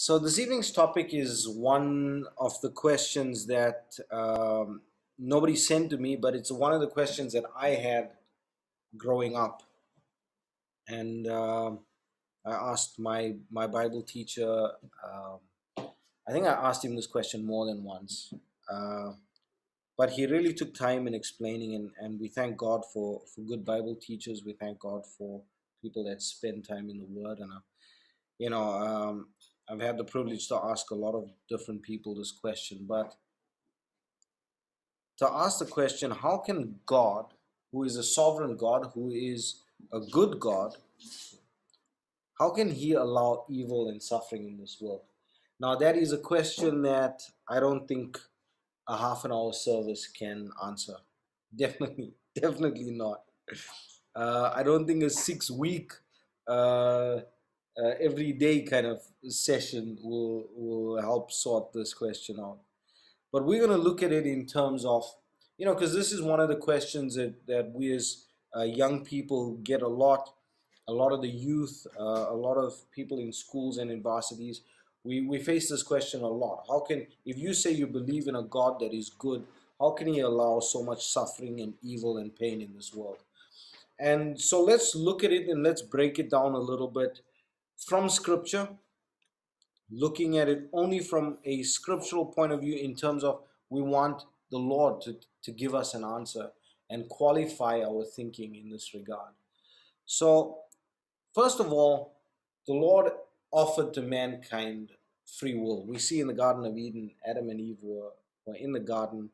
So this evening's topic is one of the questions that um, nobody sent to me, but it's one of the questions that I had growing up, and uh, I asked my my Bible teacher. Um, I think I asked him this question more than once, uh, but he really took time in explaining, and, and we thank God for for good Bible teachers. We thank God for people that spend time in the Word, and uh, you know. Um, I've had the privilege to ask a lot of different people this question, but to ask the question, how can God, who is a sovereign God, who is a good God, how can He allow evil and suffering in this world? Now, that is a question that I don't think a half an hour service can answer. Definitely, definitely not. Uh, I don't think a six week uh, uh, everyday kind of session will will help sort this question out. But we're going to look at it in terms of, you know, because this is one of the questions that, that we as uh, young people get a lot. A lot of the youth, uh, a lot of people in schools and universities, we, we face this question a lot. How can, if you say you believe in a God that is good, how can He allow so much suffering and evil and pain in this world? And so let's look at it and let's break it down a little bit from scripture, looking at it only from a scriptural point of view in terms of we want the Lord to, to give us an answer and qualify our thinking in this regard. So, first of all, the Lord offered to mankind free will. We see in the Garden of Eden, Adam and Eve were, were in the garden,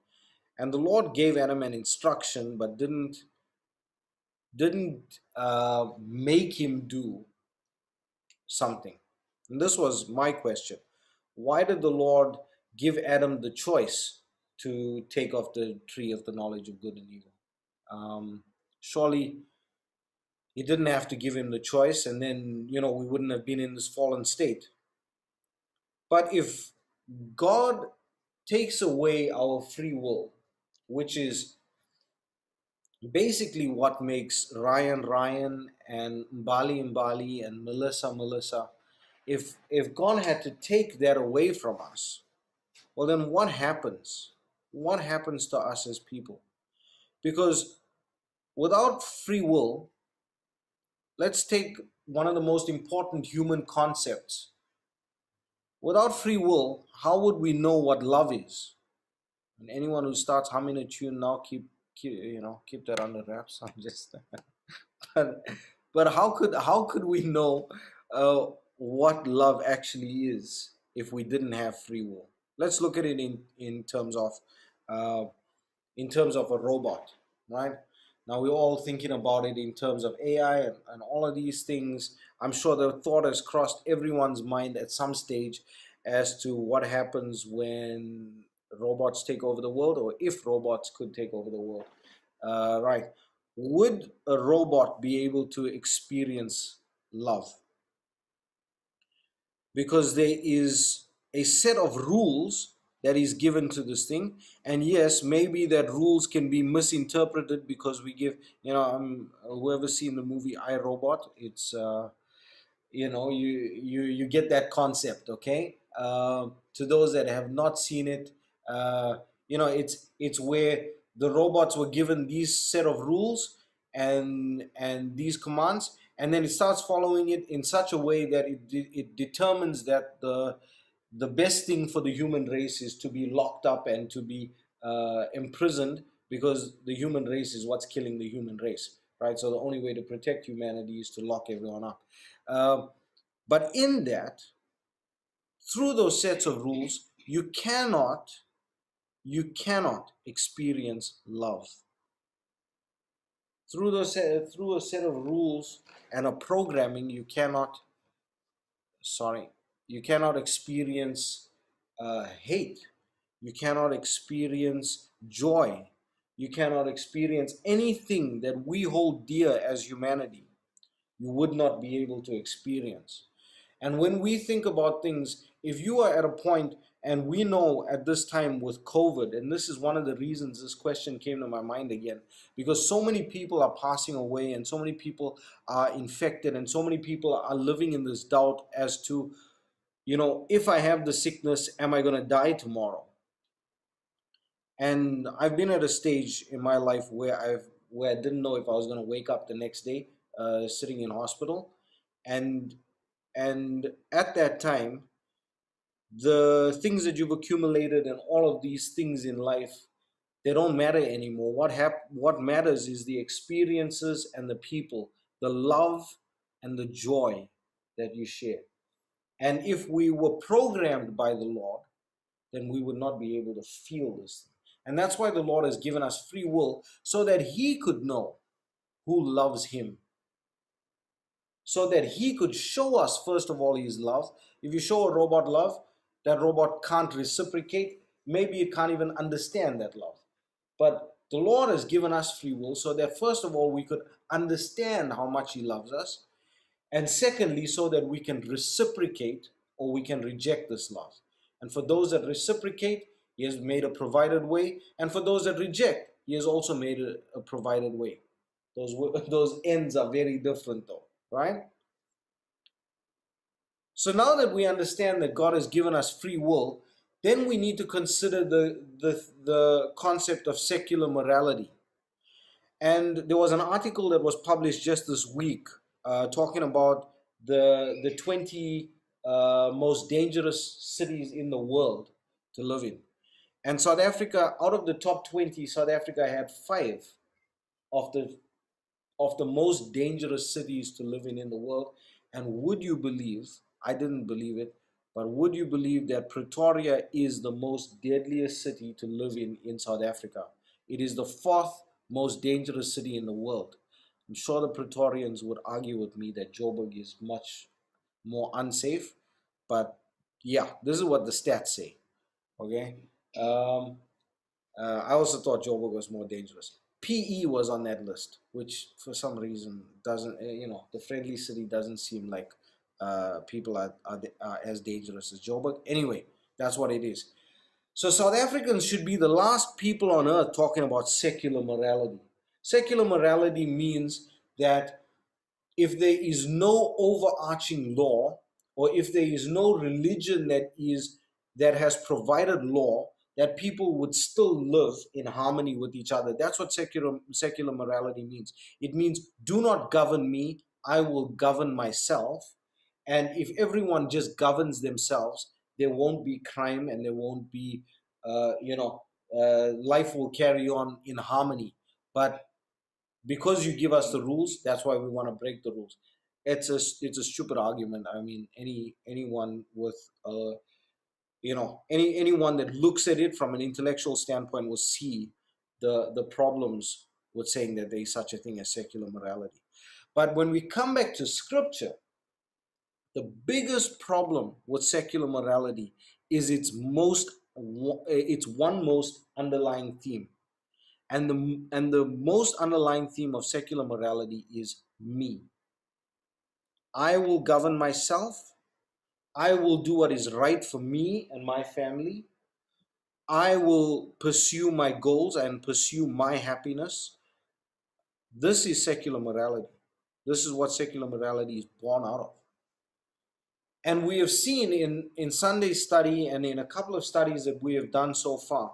and the Lord gave Adam an instruction but didn't didn't uh, make him do something. And this was my question. Why did the Lord give Adam the choice to take off the tree of the knowledge of good and evil? Um, surely he didn't have to give him the choice, and then, you know, we wouldn't have been in this fallen state. But if God takes away our free will, which is basically what makes Ryan Ryan and Mbali Mbali and Melissa Melissa, if if God had to take that away from us, well then what happens? What happens to us as people? Because without free will, let's take one of the most important human concepts. Without free will, how would we know what love is? And anyone who starts humming a tune now, keep keep you know keep that under wraps. I'm just but but how could how could we know uh, what love actually is if we didn't have free will? Let's look at it in in terms of uh, in terms of a robot right? Now we're all thinking about it in terms of ai and, and all of these things. I'm sure the thought has crossed everyone's mind at some stage as to what happens when robots take over the world or if robots could take over the world. Uh, right. Would a robot be able to experience love? Because there is a set of rules that is given to this thing and yes maybe that rules can be misinterpreted because we give you know um, whoever seen the movie i robot it's uh, you know you you you get that concept okay uh, to those that have not seen it uh, you know, it's it's where the robots were given these set of rules and and these commands, and then it starts following it in such a way that it it determines that the the best thing for the human race is to be locked up and to be uh, imprisoned because the human race is what's killing the human race, right? So the only way to protect humanity is to lock everyone up. Uh, but in that, through those sets of rules, you cannot you cannot experience love. Through, the, through a set of rules and a programming, you cannot, sorry, you cannot experience uh, hate. You cannot experience joy. You cannot experience anything that we hold dear as humanity. You would not be able to experience. And when we think about things, if you are at a point and we know at this time with COVID, and this is one of the reasons this question came to my mind again, because so many people are passing away and so many people are infected and so many people are living in this doubt as to you know, if I have the sickness, am I going to die tomorrow? And I've been at a stage in my life where I've where I didn't know if I was going to wake up the next day, uh, sitting in hospital, and and at that time, the things that you've accumulated and all of these things in life, they don't matter anymore. What hap- What matters is the experiences and the people, the love and the joy that you share. And if we were programmed by the Lord, then we would not be able to feel this. And that's why the Lord has given us free will so that He could know who loves Him. So that He could show us, first of all, His love. If you show a robot love, that robot can't reciprocate. Maybe it can't even understand that love. But the Lord has given us free will so that, first of all, we could understand how much He loves us and secondly, so that we can reciprocate or we can reject this love. And for those that reciprocate, He has made a provided way. And for those that reject, He has also made a, a provided way. Those, those ends are very different, though, right? So now that we understand that God has given us free will, then we need to consider the, the, the concept of secular morality. And there was an article that was published just this week uh, talking about the the 20 uh, most dangerous cities in the world to live in. And South Africa, out of the top 20, South Africa had five of the of the most dangerous cities to live in in the world. And would you believe, I didn't believe it, but would you believe that Pretoria is the most deadliest city to live in in South Africa? It is the fourth most dangerous city in the world. I'm sure the Pretorians would argue with me that Joburg is much more unsafe, but yeah, this is what the stats say. Okay. Um, uh, I also thought Joburg was more dangerous. PE was on that list, which for some reason doesn't, eh, you know, the friendly city doesn't seem like uh, people are, are, are as dangerous as Joburg. Anyway, that's what it is. So South Africans should be the last people on earth talking about secular morality. Secular morality means that if there is no overarching law or if there is no religion that is that has provided law that people would still live in harmony with each other that's what secular secular morality means it means do not govern me i will govern myself and if everyone just governs themselves there won't be crime and there won't be uh, you know uh, life will carry on in harmony. But because you give us the rules that's why we want to break the rules. It's a it's a stupid argument. I mean any anyone with uh you know any anyone that looks at it from an intellectual standpoint will see the the problems with saying that there is such a thing as secular morality. But when we come back to scripture the biggest problem with secular morality is its most its one most underlying theme and the, and the most underlying theme of secular morality is me. I will govern myself. I will do what is right for me and my family. I will pursue my goals and pursue my happiness. This is secular morality. This is what secular morality is born out of. And we have seen in, in Sunday study and in a couple of studies that we have done so far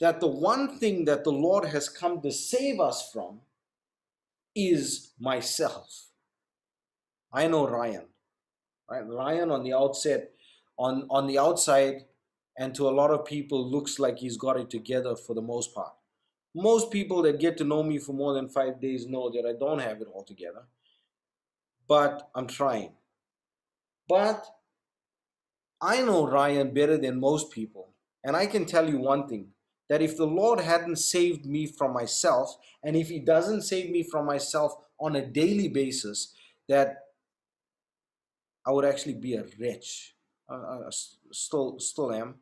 that the one thing that the Lord has come to save us from is myself. I know Ryan. Right? Ryan on the outset, on, on the outside, and to a lot of people looks like he's got it together for the most part. Most people that get to know me for more than five days know that I don't have it all together. But I'm trying. But I know Ryan better than most people. And I can tell you one thing that if the Lord hadn't saved me from myself, and if He doesn't save me from myself on a daily basis, that I would actually be a wretch. Uh, still, still am,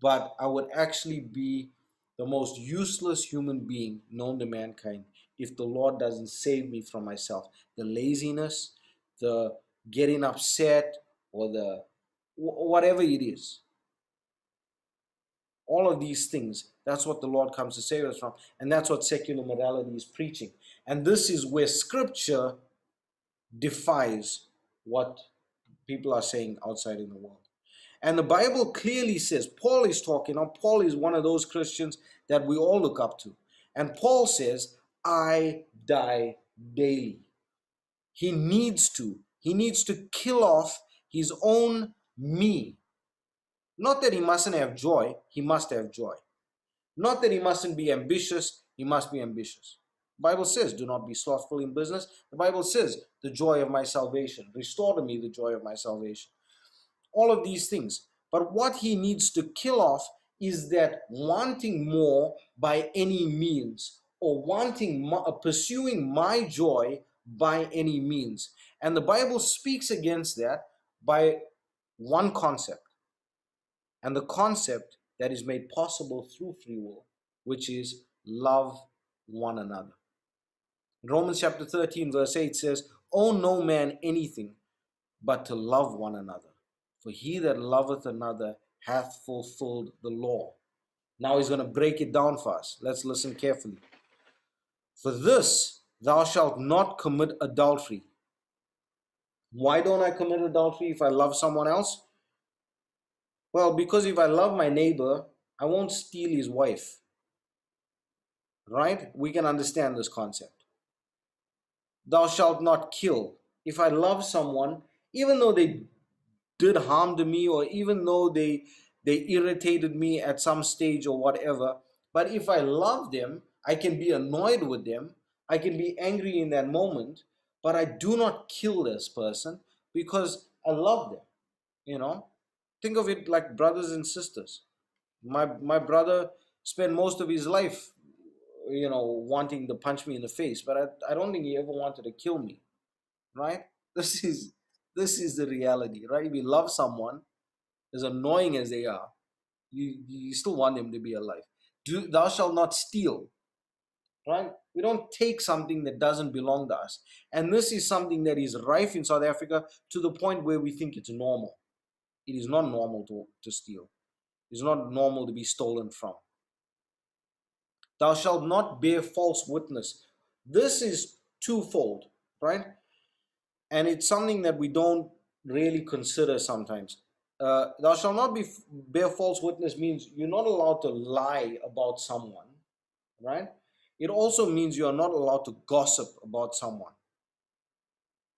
but I would actually be the most useless human being known to mankind if the Lord doesn't save me from myself. The laziness, the getting upset, or the whatever it is all of these things. That's what the Lord comes to save us from. And that's what secular morality is preaching. And this is where scripture defies what people are saying outside in the world. And the Bible clearly says, Paul is talking, now Paul is one of those Christians that we all look up to. And Paul says, I die daily. He needs to. He needs to kill off his own me. Not that he mustn't have joy, he must have joy. Not that he mustn't be ambitious, he must be ambitious. The Bible says, do not be slothful in business. The Bible says, the joy of my salvation. Restore to me the joy of my salvation. All of these things. But what he needs to kill off is that wanting more by any means or wanting, uh, pursuing my joy by any means. And the Bible speaks against that by one concept. And the concept that is made possible through free will, which is love one another. Romans chapter 13, verse 8 says, Owe no man anything but to love one another. For he that loveth another hath fulfilled the law. Now he's going to break it down for us. Let's listen carefully. For this thou shalt not commit adultery. Why don't I commit adultery if I love someone else? Well, because if I love my neighbor, I won't steal his wife. Right? We can understand this concept. Thou shalt not kill. If I love someone, even though they did harm to me or even though they they irritated me at some stage or whatever, but if I love them, I can be annoyed with them, I can be angry in that moment, but I do not kill this person because I love them. You know? think of it like brothers and sisters my my brother spent most of his life you know wanting to punch me in the face but i, I don't think he ever wanted to kill me right this is this is the reality right if you love someone as annoying as they are you you still want them to be alive do thou shalt not steal right we don't take something that doesn't belong to us and this is something that is rife in south africa to the point where we think it's normal it is not normal to, to steal. It is not normal to be stolen from. Thou shalt not bear false witness. This is twofold, right? And it's something that we don't really consider sometimes. Uh, thou shalt not be bear false witness means you're not allowed to lie about someone, right? It also means you are not allowed to gossip about someone.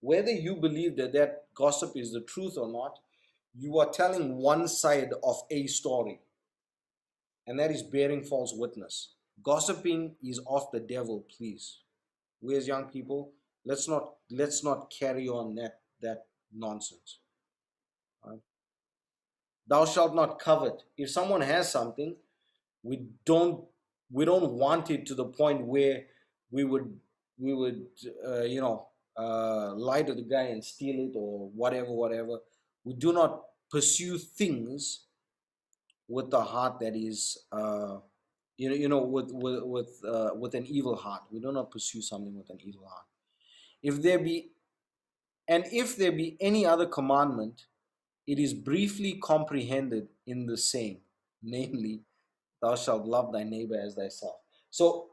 Whether you believe that that gossip is the truth or not, you are telling one side of a story, and that is bearing false witness. Gossiping is of the devil, please. We as young people, let's not let's not carry on that that nonsense. Right? Thou shalt not covet. If someone has something, we don't we don't want it to the point where we would we would uh, you know uh, lie to the guy and steal it or whatever whatever. We do not pursue things with the heart that is uh, you know you know with with with uh, with an evil heart. We do not pursue something with an evil heart. If there be and if there be any other commandment it is briefly comprehended in the same namely thou shalt love thy neighbor as thyself. So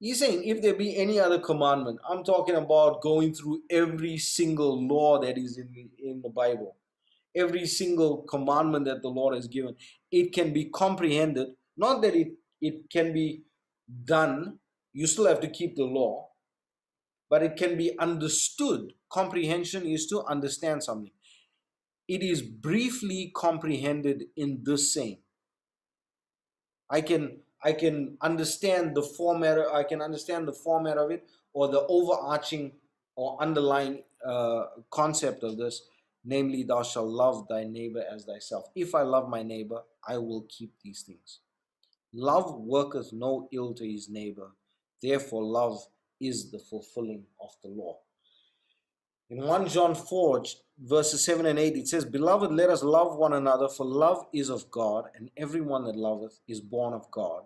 he's saying if there be any other commandment i'm talking about going through every single law that is in the, in the bible. Every single commandment that the lord has given it can be comprehended. Not that it it can be done. You still have to keep the law but it can be understood. Comprehension is to understand something. It is briefly comprehended in this saying i can I can understand the format. I can understand the format of it, or the overarching or underlying uh, concept of this, namely, thou shalt love thy neighbor as thyself. If I love my neighbor, I will keep these things. Love worketh no ill to his neighbor. Therefore, love is the fulfilling of the law. In 1 John 4, verses 7 and 8, it says, Beloved, let us love one another, for love is of God, and everyone that loveth is born of God,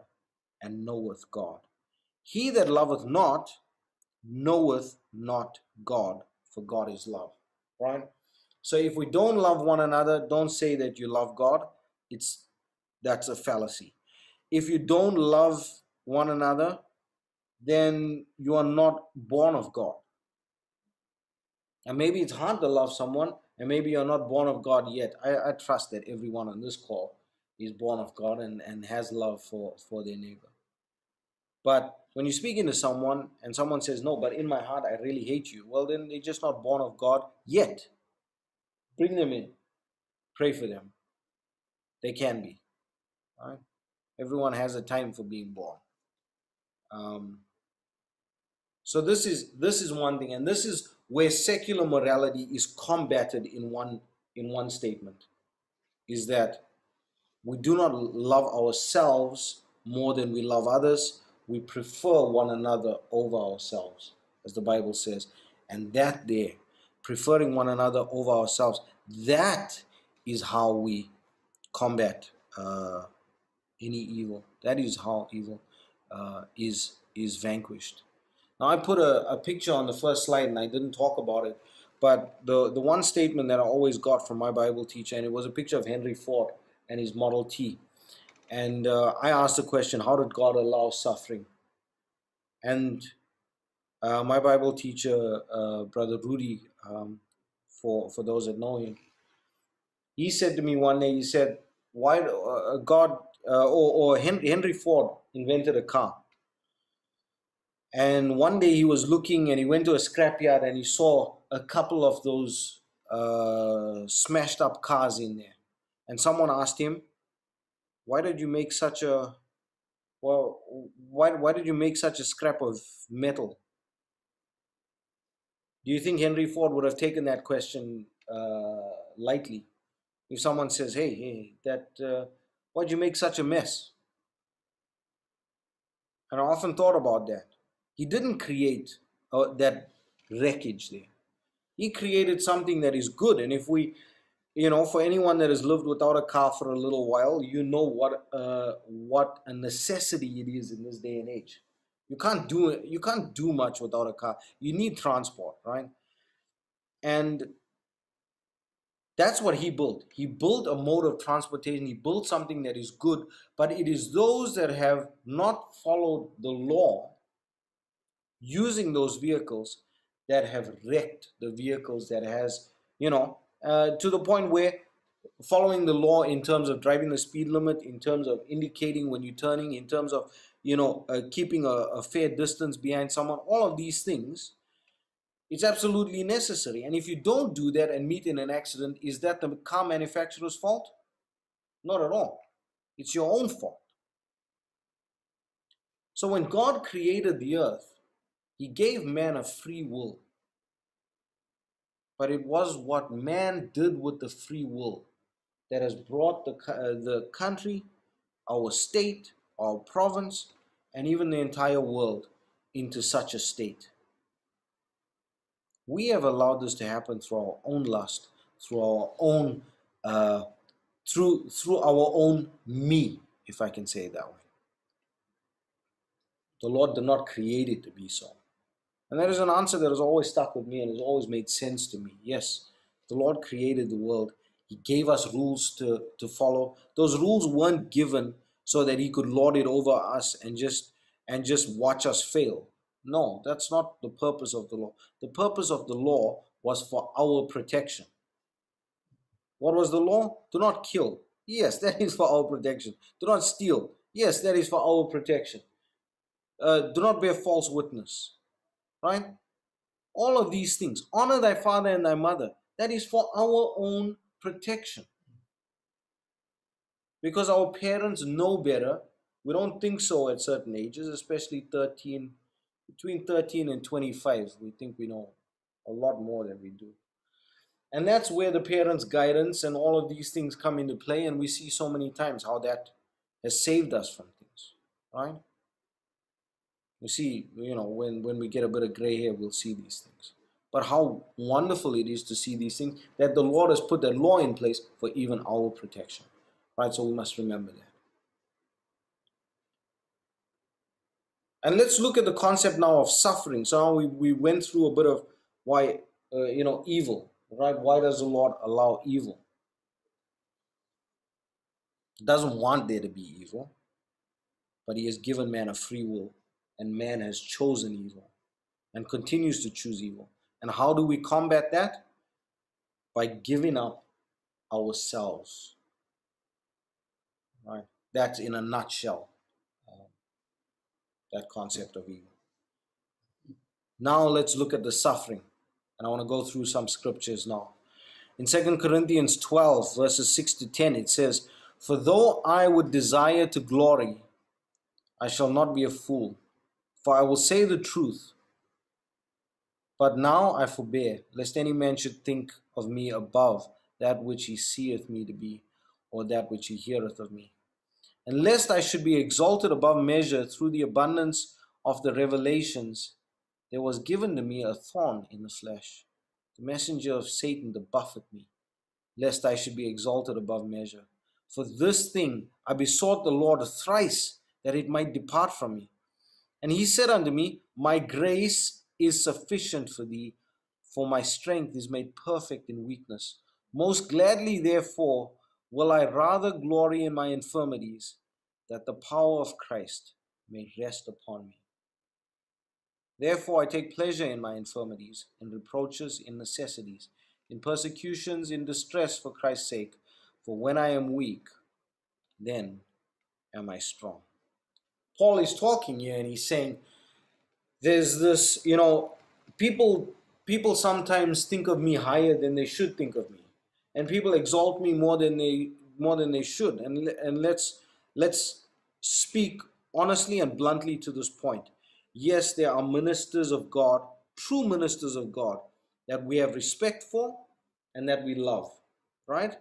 and knoweth God. He that loveth not knoweth not God, for God is love. Right? So if we don't love one another, don't say that you love God. It's that's a fallacy. If you don't love one another, then you are not born of God. And maybe it's hard to love someone and maybe you're not born of God yet. I, I trust that everyone on this call is born of God and, and has love for, for their neighbor. But when you're speaking to someone and someone says, No, but in my heart I really hate you, well, then they're just not born of God yet. Bring them in, pray for them. They can be. Right? Everyone has a time for being born. Um, so this is this is one thing, and this is where secular morality is combated in one in one statement, is that we do not love ourselves more than we love others. We prefer one another over ourselves, as the Bible says, and that there, preferring one another over ourselves, that is how we combat uh, any evil. That is how evil uh, is is vanquished. Now I put a, a picture on the first slide and I didn't talk about it, but the the one statement that I always got from my Bible teacher and it was a picture of Henry Ford and his Model T, and uh, I asked the question, how did God allow suffering? And uh, my Bible teacher, uh, Brother Rudy, um, for for those that know him, he said to me one day, he said, "Why uh, God uh, or, or Henry, Henry Ford invented a car. And one day he was looking and he went to a scrapyard and he saw a couple of those uh, smashed up cars in there. And someone asked him, Why did you make such a well why, why did you make such a scrap of metal? Do you think Henry Ford would have taken that question uh, lightly? If someone says, Hey, hey, that uh, Why'd you make such a mess? And I often thought about that. He didn't create uh, that wreckage there. He created something that is good. And if we, you know, for anyone that has lived without a car for a little while, you know what uh, what a necessity it is in this day and age. You can't do you can't do much without a car. You need transport, right? And that's what he built. He built a mode of transportation. He built something that is good, but it is those that have not followed the law using those vehicles that have wrecked the vehicles that has, you know, uh, to the point where following the law in terms of driving the speed limit, in terms of indicating when you're turning, in terms of, you know, uh, keeping a, a fair distance behind someone, all of these things it's absolutely necessary. And if you don't do that and meet in an accident, is that the car manufacturer's fault? Not at all. It's your own fault. So when God created the earth, He gave man a free will. But it was what man did with the free will that has brought the, uh, the country, our state, our province, and even the entire world into such a state. We have allowed this to happen through our own lust, through our own, uh, through through our own me, if I can say it that way. The Lord did not create it to be so. And that is an answer that has always stuck with me and has always made sense to me. Yes, the Lord created the world. He gave us rules to, to follow. Those rules weren't given so that He could lord it over us and just and just watch us fail. No, that's not the purpose of the law. The purpose of the law was for our protection. What was the law? Do not kill. Yes, that is for our protection. Do not steal. Yes, that is for our protection. Uh, do not bear false witness. Right? All of these things. Honor thy father and thy mother. That is for our own protection. Because our parents know better. We don't think so at certain ages, especially 13, between 13 and 25, we think we know a lot more than we do. And that's where the parents' guidance and all of these things come into play, and we see so many times how that has saved us from things, right? We see, you know, when, when we get a bit of gray hair, we'll see these things. But how wonderful it is to see these things that the Lord has put that law in place for even our protection, right? So we must remember that. And let's look at the concept now of suffering. So we, we went through a bit of why, uh, you know, evil, right? Why does the Lord allow evil? He doesn't want there to be evil, but He has given man a free will, and man has chosen evil and continues to choose evil. And how do we combat that? by giving up ourselves. Right? That's in a nutshell uh, that concept of evil. Now let's look at the suffering. And I want to go through some scriptures now. In 2 Corinthians 12, verses 6 to 10, it says, For though I would desire to glory, I shall not be a fool, for I will say the truth. But now I forbear, lest any man should think of me above that which he seeth me to be, or that which he heareth of me. And lest I should be exalted above measure through the abundance of the revelations, there was given to me a thorn in the flesh, the messenger of Satan to buffet me, lest I should be exalted above measure. For this thing I besought the Lord thrice that it might depart from me. And he said unto me, My grace is sufficient for thee, for my strength is made perfect in weakness. Most gladly, therefore, will I rather glory in my infirmities, that the power of Christ may rest upon me. Therefore, I take pleasure in my infirmities, in reproaches, in necessities, in persecutions, in distress for Christ's sake. For when I am weak, then am I strong. Paul is talking here and he's saying, there's this, you know, people people sometimes think of me higher than they should think of me. And people exalt me more than they more than they should. And and let's let's speak honestly and bluntly to this point. Yes, there are ministers of God, true ministers of God, that we have respect for and that we love, right?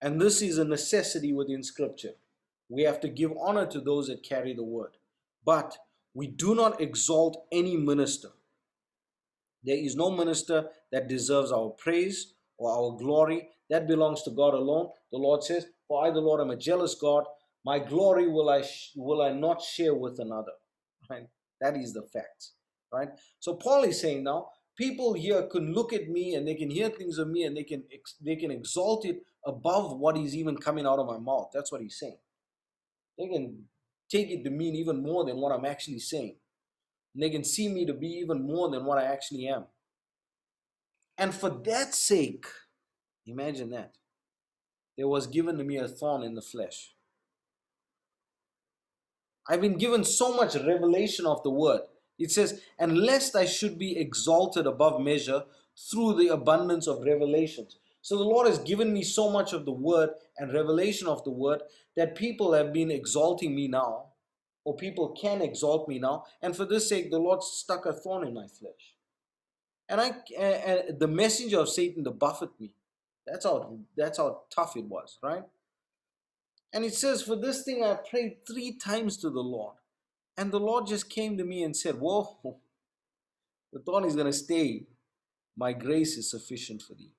And this is a necessity within Scripture. We have to give honor to those that carry the word. But we do not exalt any minister. There is no minister that deserves our praise or our glory. That belongs to God alone. The Lord says, For I, the Lord, am a jealous God. My glory will I, will I not share with another. Right? That is the fact. Right? So Paul is saying now, people here can look at me and they can hear things of me and they can they can exalt it above what is even coming out of my mouth. That's what he's saying. They can take it to mean even more than what I'm actually saying. And they can see me to be even more than what I actually am. And for that sake, imagine that. There was given to me a thorn in the flesh. I've been given so much revelation of the word. It says, and lest I should be exalted above measure through the abundance of revelations. So the Lord has given me so much of the word and revelation of the word that people have been exalting me now, or people can exalt me now. And for this sake, the Lord stuck a thorn in my flesh. And I, uh, the messenger of Satan to buffet me. That's how that's how tough it was, right? And it says, For this thing I prayed three times to the Lord. And the Lord just came to me and said, Whoa, the thorn is going to stay. My grace is sufficient for thee.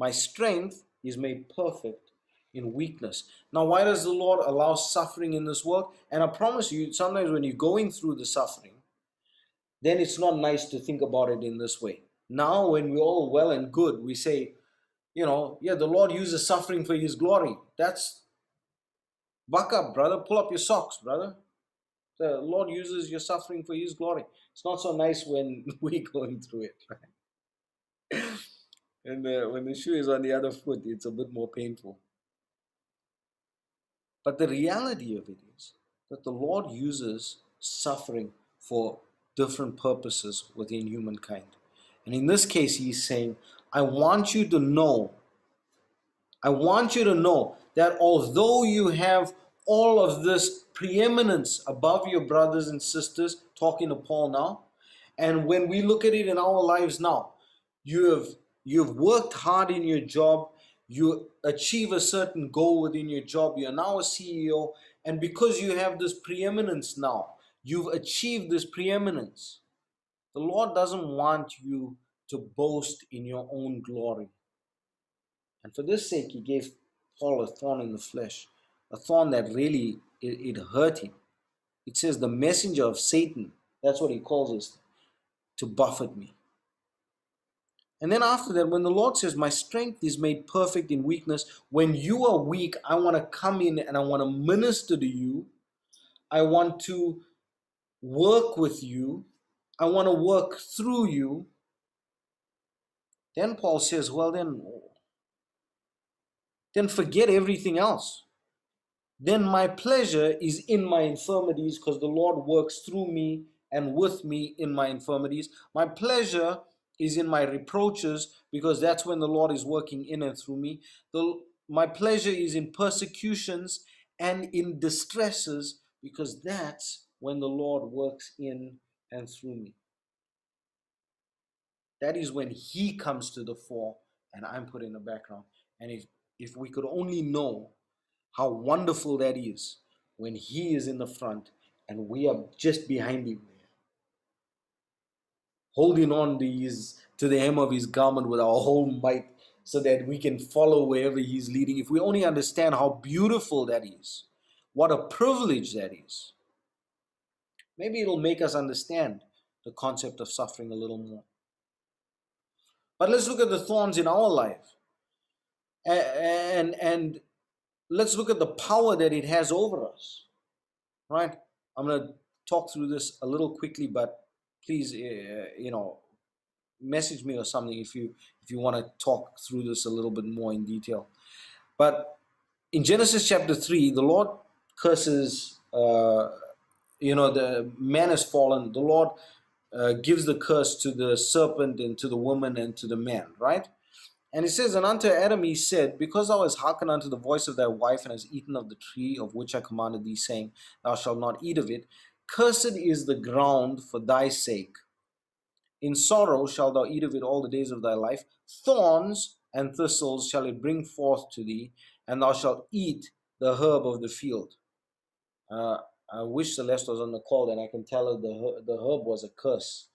My strength is made perfect in weakness. Now, why does the Lord allow suffering in this world? And I promise you, sometimes when you're going through the suffering, then it's not nice to think about it in this way. Now, when we're all well and good, we say, you know, yeah, the Lord uses suffering for His glory. That's buck up, brother. Pull up your socks, brother. The Lord uses your suffering for His glory. It's not so nice when we're going through it, right? And uh, when the shoe is on the other foot, it's a bit more painful. But the reality of it is that the Lord uses suffering for different purposes within humankind. And in this case, He's saying, I want you to know, I want you to know that although you have all of this preeminence above your brothers and sisters, talking to Paul now, and when we look at it in our lives now, you have you've worked hard in your job, you achieve a certain goal within your job, you're now a CEO, and because you have this preeminence now, you've achieved this preeminence. The Lord doesn't want you to boast in your own glory. And for this sake, he gave Paul a thorn in the flesh, a thorn that really it, it hurt him. It says the messenger of Satan, that's what he calls us, to buffet me. And then after that, when the Lord says, My strength is made perfect in weakness, when you are weak, I want to come in and I want to minister to you. I want to work with you. I want to work through you then Paul says, well, then, then forget everything else. Then my pleasure is in my infirmities because the Lord works through me and with me in my infirmities. My pleasure is in my reproaches because that's when the Lord is working in and through me. The, my pleasure is in persecutions and in distresses because that's when the Lord works in and through me. That is when He comes to the fore and I'm put in the background. And if, if we could only know how wonderful that is when He is in the front and we are just behind Him holding on to, his, to the hem of His garment with our whole might so that we can follow wherever He's leading. If we only understand how beautiful that is, what a privilege that is, maybe it'll make us understand the concept of suffering a little more. But let's look at the thorns in our life. And, and let's look at the power that it has over us. Right? I'm going to talk through this a little quickly, but please, uh, you know, message me or something if you if you want to talk through this a little bit more in detail. But in Genesis chapter three, the Lord curses. Uh, you know, the man has fallen. The Lord uh, gives the curse to the serpent and to the woman and to the man, right? And it says, And unto Adam he said, Because thou hast hearkened unto the voice of thy wife, and hast eaten of the tree of which I commanded thee, saying, Thou shalt not eat of it, cursed is the ground for thy sake. In sorrow shalt thou eat of it all the days of thy life. Thorns and thistles shall it bring forth to thee, and thou shalt eat the herb of the field. Uh, I wish Celeste was on the call, then I can tell her the the herb was a curse.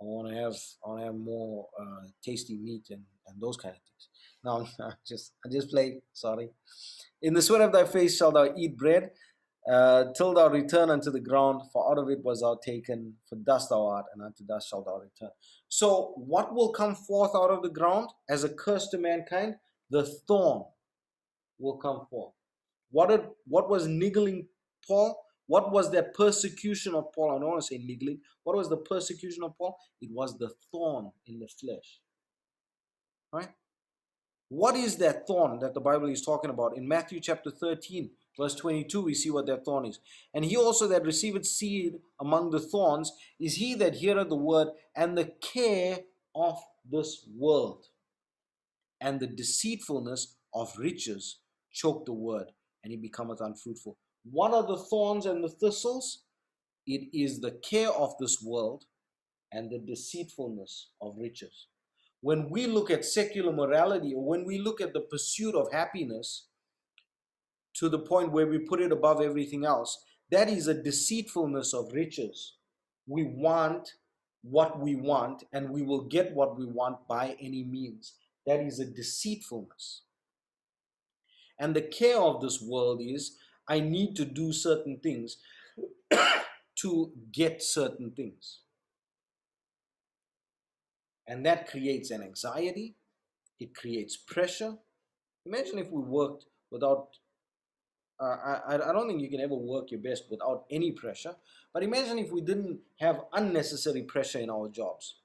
I want to have I want to have more uh, tasty meat and, and those kind of things. No, I just I just play. Sorry. In the sweat of thy face shalt thou eat bread, uh, till thou return unto the ground, for out of it was thou taken, for dust thou art, and unto dust shalt thou return. So, what will come forth out of the ground as a curse to mankind? The thorn will come forth. What, did, what was niggling Paul? What was that persecution of Paul? I don't want to say niggling. What was the persecution of Paul? It was the thorn in the flesh. Right? What is that thorn that the Bible is talking about? In Matthew chapter 13, verse 22, we see what that thorn is. And he also that receiveth seed among the thorns is he that heareth the word, and the care of this world and the deceitfulness of riches choke the word, and he becometh unfruitful. What are the thorns and the thistles? It is the care of this world and the deceitfulness of riches. When we look at secular morality or when we look at the pursuit of happiness to the point where we put it above everything else, that is a deceitfulness of riches. We want what we want and we will get what we want by any means. That is a deceitfulness. And the care of this world is I need to do certain things to get certain things. And that creates an anxiety, it creates pressure. Imagine if we worked without, uh, I, I don't think you can ever work your best without any pressure, but imagine if we didn't have unnecessary pressure in our jobs.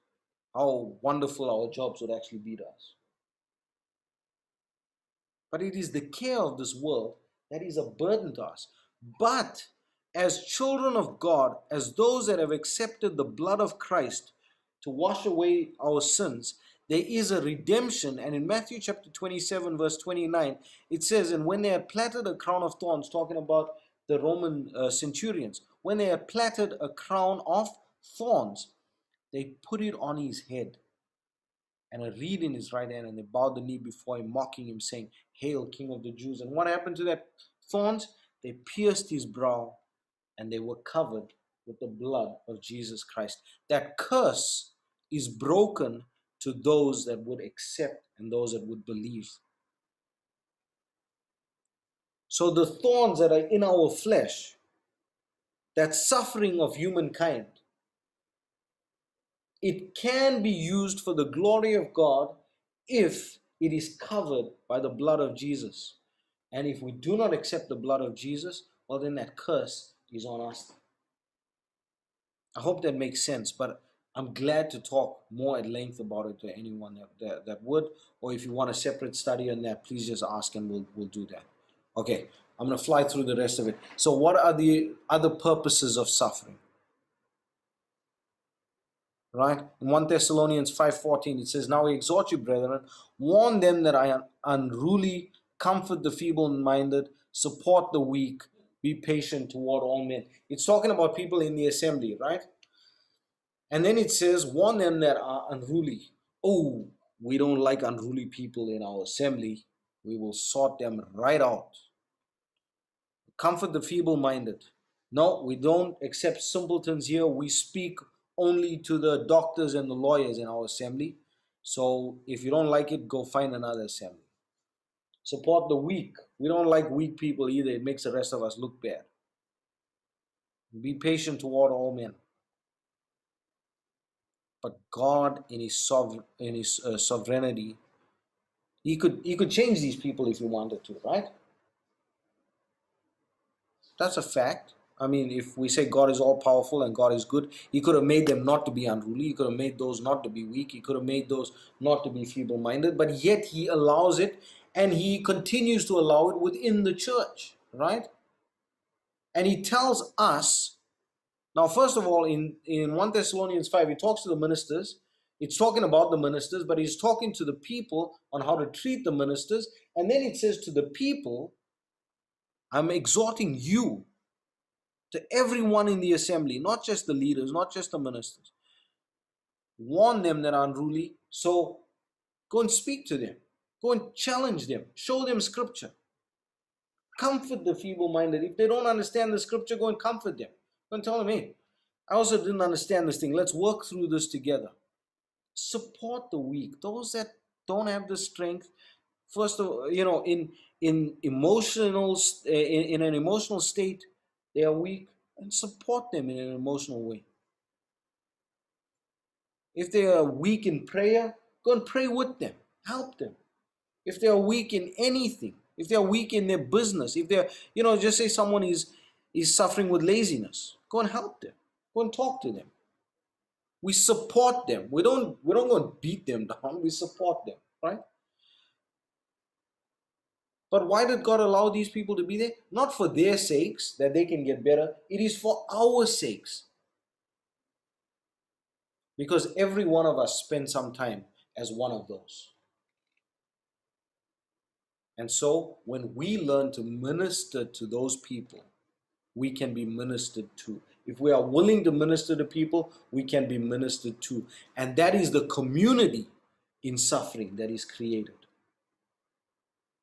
How wonderful our jobs would actually be to us. But it is the care of this world that is a burden to us. But as children of God, as those that have accepted the blood of Christ to wash away our sins, there is a redemption. And in Matthew chapter 27, verse 29, it says, And when they had platted a crown of thorns, talking about the Roman uh, centurions, when they had platted a crown of thorns, they put it on his head and a reed in his right hand, and they bowed the knee before him, mocking him, saying, Hail, King of the Jews. And what happened to that thorns? They pierced his brow, and they were covered with the blood of Jesus Christ. That curse is broken to those that would accept and those that would believe. So the thorns that are in our flesh, that suffering of humankind, it can be used for the glory of God if it is covered by the blood of Jesus. And if we do not accept the blood of Jesus, well, then that curse is on us. I hope that makes sense, but I'm glad to talk more at length about it to anyone that, that, that would. Or if you want a separate study on that, please just ask and we'll, we'll do that. Okay, I'm going to fly through the rest of it. So, what are the other purposes of suffering? Right? In 1 Thessalonians 5.14, it says, Now we exhort you, brethren, warn them that are unruly, comfort the feeble-minded, support the weak, be patient toward all men. It's talking about people in the assembly, right? And then it says, warn them that are unruly. Oh, we don't like unruly people in our assembly. We will sort them right out. Comfort the feeble minded. No, we don't accept simpletons here. We speak only to the doctors and the lawyers in our assembly. So if you don't like it, go find another assembly. Support the weak. We don't like weak people either. It makes the rest of us look bad. Be patient toward all men. But God, in His sovereign, in His uh, sovereignty, He could He could change these people if He wanted to, right? That's a fact. I mean, if we say God is all powerful and God is good, He could have made them not to be unruly. He could have made those not to be weak. He could have made those not to be feeble minded. But yet He allows it and He continues to allow it within the church, right? And He tells us now, first of all, in, in 1 Thessalonians 5, he talks to the ministers. It's talking about the ministers, but he's talking to the people on how to treat the ministers. And then it says to the people, I'm exhorting you to everyone in the assembly, not just the leaders, not just the ministers. Warn them that are unruly. So go and speak to them, go and challenge them, show them scripture. Comfort the feeble minded. If they don't understand the scripture, go and comfort them. Don't tell hey, I also didn't understand this thing. Let's work through this together. Support the weak, those that don't have the strength. First of all, you know, in in emotional eh, in, in an emotional state, they are weak, and support them in an emotional way. If they are weak in prayer, go and pray with them, help them. If they are weak in anything, if they are weak in their business, if they're, you know, just say someone is is suffering with laziness, Go and help them. Go and talk to them. We support them. We don't we don't go and beat them down. We support them, right? But why did God allow these people to be there? Not for their sakes that they can get better. It is for our sakes. Because every one of us spends some time as one of those. And so when we learn to minister to those people, we can be ministered to. If we are willing to minister to people, we can be ministered to. And that is the community in suffering that is created.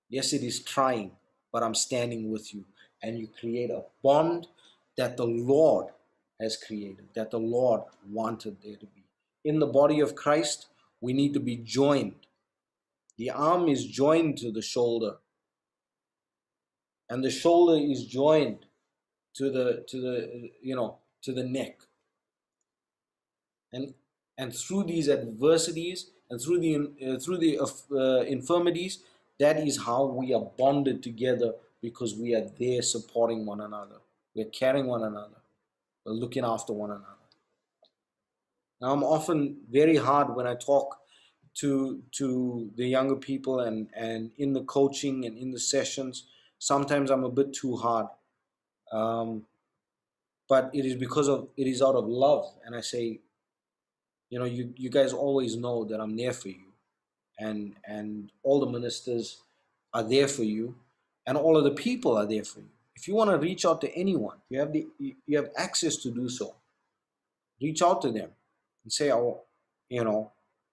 Yes, it is trying, but I'm standing with you. And you create a bond that the Lord has created, that the Lord wanted there to be. In the body of Christ, we need to be joined. The arm is joined to the shoulder, and the shoulder is joined to the to the you know to the neck. And and through these adversities and through the uh, through the uh, infirmities that is how we are bonded together because we are there supporting one another. We're caring one another. We're looking after one another. Now i'm often very hard when i talk to to the younger people and and in the coaching and in the sessions. Sometimes i'm a bit too hard um, but it is because of it is out of love. And i say you know you, you guys always know that i'm there for you. And and all the ministers are there for you. And all of the people are there for you. If you want to reach out to anyone you have the you have access to do so. Reach out to them and say oh you know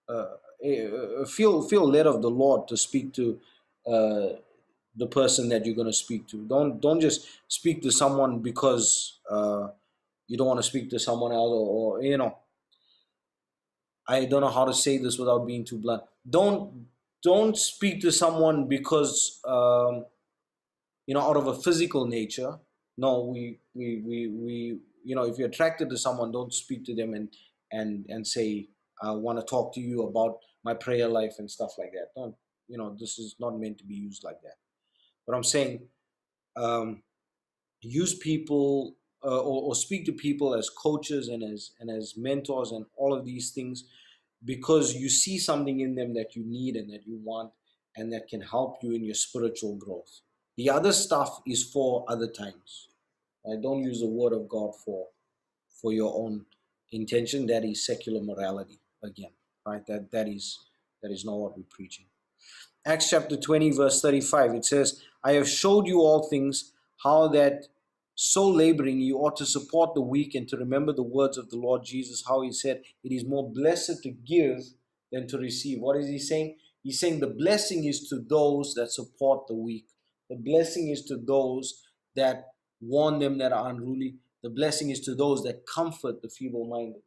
uh, eh, uh feel feel led of the lord to speak to uh, the person that you're going to speak to. Don't don't just speak to someone because uh, you don't want to speak to someone else, or, or, you know. I don't know how to say this without being too blunt. Don't don't speak to someone because um, you know out of a physical nature. No, we we we we you know if you're attracted to someone, don't speak to them and and and say I want to talk to you about my prayer life and stuff like that. Don't you know this is not meant to be used like that. But I'm saying um, use people uh, or, or speak to people as coaches and as and as mentors and all of these things because you see something in them that you need and that you want and that can help you in your spiritual growth. The other stuff is for other times. I don't use the word of God for for your own intention. That is secular morality again, right? That that is that is not what we're preaching. Acts chapter 20, verse 35, it says, I have showed you all things, how that so laboring you ought to support the weak and to remember the words of the Lord Jesus, how he said, It is more blessed to give than to receive. What is he saying? He's saying the blessing is to those that support the weak. The blessing is to those that warn them that are unruly. The blessing is to those that comfort the feeble minded.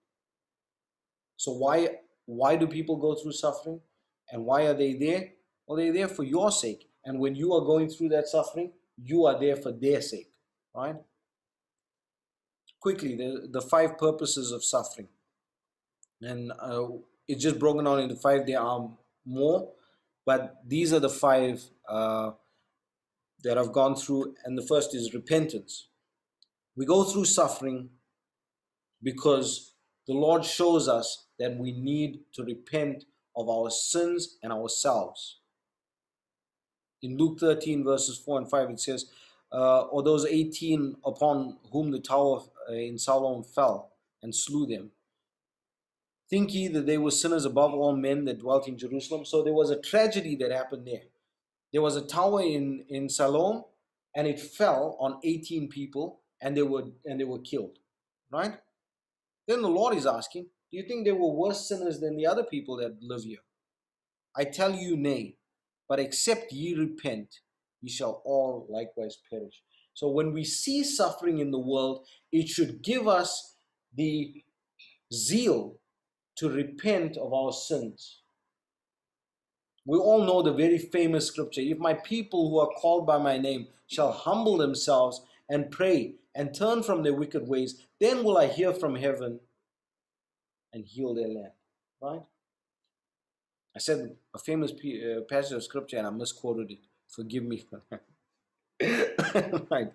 So why why do people go through suffering? And why are they there? Well, they're there for your sake. And when you are going through that suffering, you are there for their sake. Right? Quickly, the, the five purposes of suffering. And uh, it's just broken down into five. There are more, but these are the five uh, that I've gone through. And the first is repentance. We go through suffering because the Lord shows us that we need to repent of our sins and ourselves. In Luke 13, verses 4 and 5, it says, uh, Or those 18 upon whom the tower uh, in Siloam fell and slew them. Think ye that they were sinners above all men that dwelt in Jerusalem? So there was a tragedy that happened there. There was a tower in, in Siloam and it fell on 18 people and they were and they were killed. Right? Then the Lord is asking, Do you think they were worse sinners than the other people that live here? I tell you, nay. But except ye repent, ye shall all likewise perish. So when we see suffering in the world, it should give us the zeal to repent of our sins. We all know the very famous scripture if my people who are called by my name shall humble themselves and pray and turn from their wicked ways, then will I hear from heaven and heal their land. Right? I said a famous uh, passage of scripture and I misquoted it. Forgive me for that. right.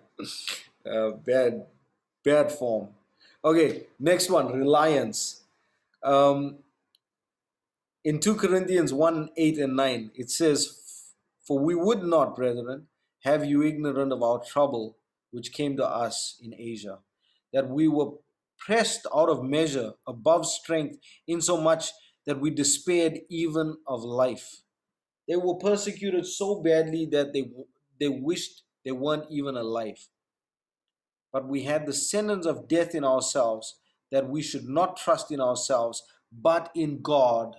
Uh, bad, bad form. Okay, next one reliance. Um, in 2 Corinthians 1 8 and 9, it says, For we would not, brethren, have you ignorant of our trouble which came to us in Asia, that we were pressed out of measure, above strength, insomuch that we despaired even of life. They were persecuted so badly that they, they wished they weren't even alive. But we had the sentence of death in ourselves, that we should not trust in ourselves, but in God,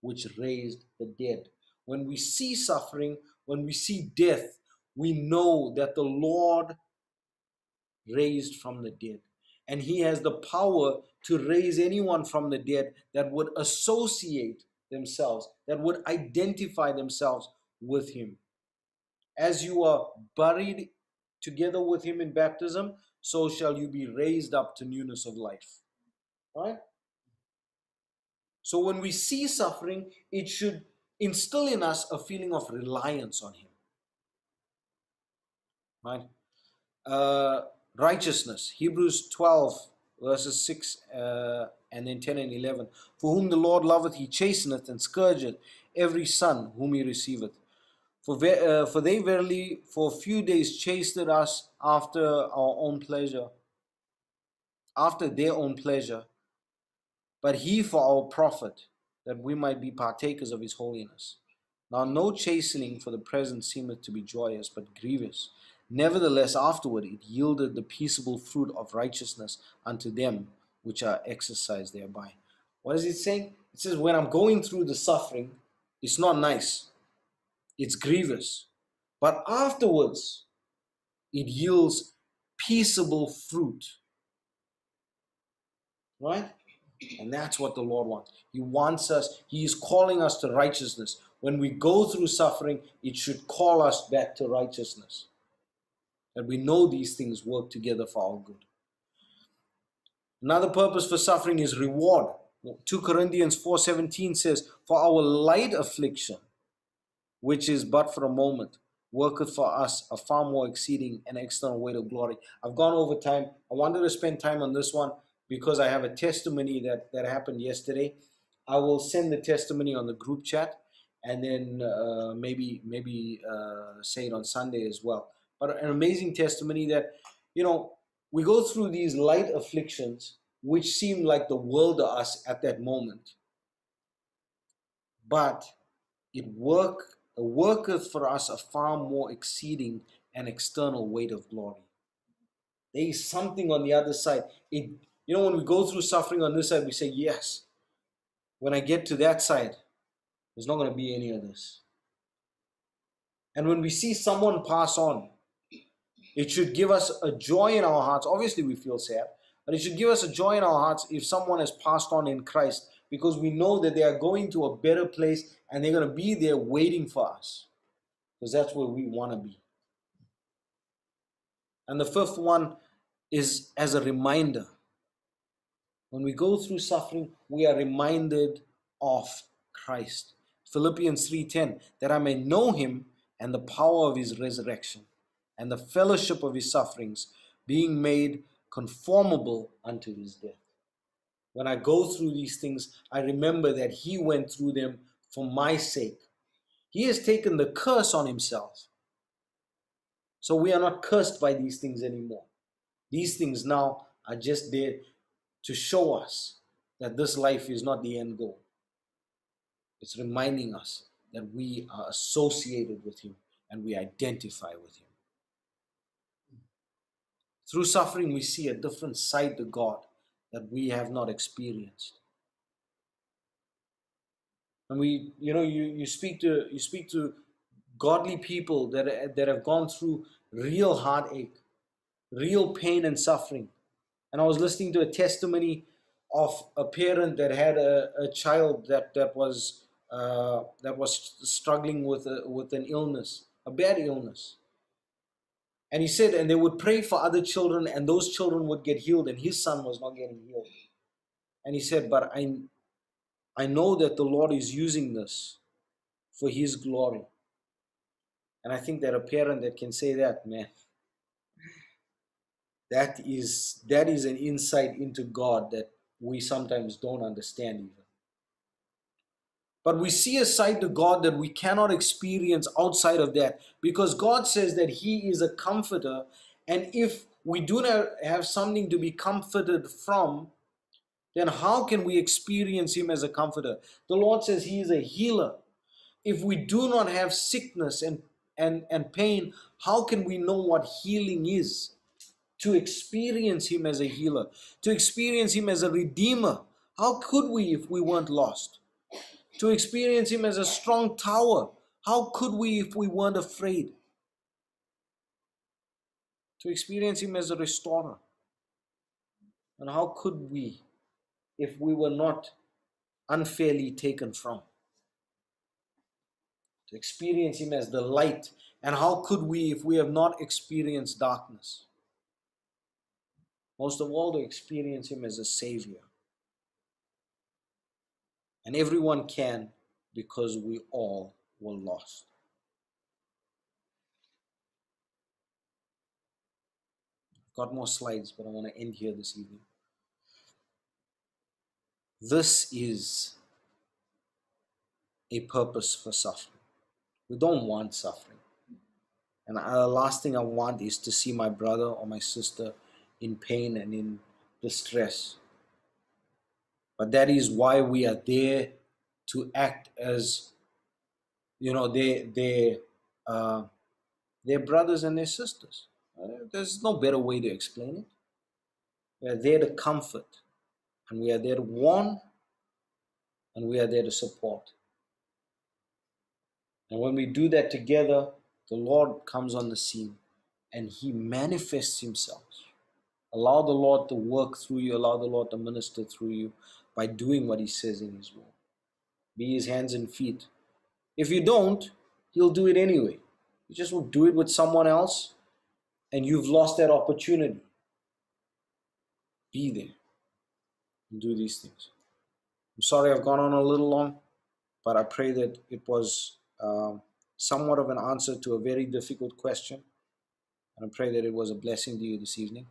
which raised the dead. When we see suffering, when we see death, we know that the Lord raised from the dead. And he has the power to raise anyone from the dead that would associate themselves, that would identify themselves with him. As you are buried together with him in baptism, so shall you be raised up to newness of life. Right? So when we see suffering, it should instill in us a feeling of reliance on him. Right? Uh, righteousness. Hebrews 12, verses 6 uh, and then 10 and 11. For whom the Lord loveth, he chasteneth and scourgeth every son whom he receiveth. For, uh, for they verily for a few days chastened us after our own pleasure, after their own pleasure, but he for our profit, that we might be partakers of his holiness. Now no chastening for the present seemeth to be joyous, but grievous. Nevertheless, afterward it yielded the peaceable fruit of righteousness unto them which are exercised thereby. What is it saying? It says, when I'm going through the suffering, it's not nice, it's grievous. But afterwards, it yields peaceable fruit. Right? And that's what the Lord wants. He wants us, He is calling us to righteousness. When we go through suffering, it should call us back to righteousness that we know these things work together for our good. Another purpose for suffering is reward. 2 Corinthians 4:17 says, "For our light affliction, which is but for a moment, worketh for us a far more exceeding and external weight of glory. I've gone over time. I wanted to spend time on this one because I have a testimony that, that happened yesterday. I will send the testimony on the group chat and then uh, maybe maybe uh, say it on Sunday as well. An amazing testimony that you know we go through these light afflictions which seem like the world to us at that moment, but it work worketh for us a far more exceeding and external weight of glory. There is something on the other side. It, you know, when we go through suffering on this side, we say, Yes. When I get to that side, there's not going to be any of this. And when we see someone pass on, it should give us a joy in our hearts. Obviously, we feel sad, but it should give us a joy in our hearts if someone has passed on in Christ because we know that they are going to a better place and they're going to be there waiting for us because that's where we want to be. And the fifth one is as a reminder. When we go through suffering, we are reminded of Christ. Philippians 3:10 that I may know him and the power of his resurrection and the fellowship of his sufferings being made conformable unto his death. When I go through these things, I remember that he went through them for my sake. He has taken the curse on himself. So we are not cursed by these things anymore. These things now are just there to show us that this life is not the end goal. It's reminding us that we are associated with Him and we identify with Him. Through suffering, we see a different side to God that we have not experienced. And we you know you you speak to you speak to godly people that that have gone through real heartache real pain and suffering. And i was listening to a testimony of a parent that had a, a child that that was uh, that was struggling with a, with an illness a bad illness and he said and they would pray for other children and those children would get healed and his son was not getting healed and he said but i I know that the Lord is using this for His glory. And I think that a parent that can say that, man, that is that is an insight into God that we sometimes don't understand even. But we see a side to God that we cannot experience outside of that because God says that He is a comforter. And if we do not have something to be comforted from, then how can we experience Him as a comforter? The Lord says He is a healer. If we do not have sickness and, and, and pain, how can we know what healing is? To experience Him as a healer, to experience Him as a redeemer. How could we if we weren't lost? To experience Him as a strong tower. How could we if we weren't afraid? To experience Him as a restorer. And how could we if we were not unfairly taken from. To experience Him as the light. And how could we if we have not experienced darkness? Most of all, to experience Him as a Savior. And everyone can because we all were lost. Got more slides, but I want to end here this evening. This is a purpose for suffering. We don't want suffering. And the last thing I want is to see my brother or my sister in pain and in distress. But that is why we are there to act as, you know, they, they, uh, their brothers and their sisters. Uh, there's no better way to explain it. We're there to comfort and we are there to warn and we are there to support. And when we do that together, the Lord comes on the scene and He manifests Himself. Allow the Lord to work through you, allow the Lord to minister through you by doing what He says in His word. Be His hands and feet. If you don't, He'll do it anyway. You just will do it with someone else, and you've lost that opportunity. Be there and do these things. I'm sorry I've gone on a little long, but I pray that it was um, somewhat of an answer to a very difficult question. And I pray that it was a blessing to you this evening.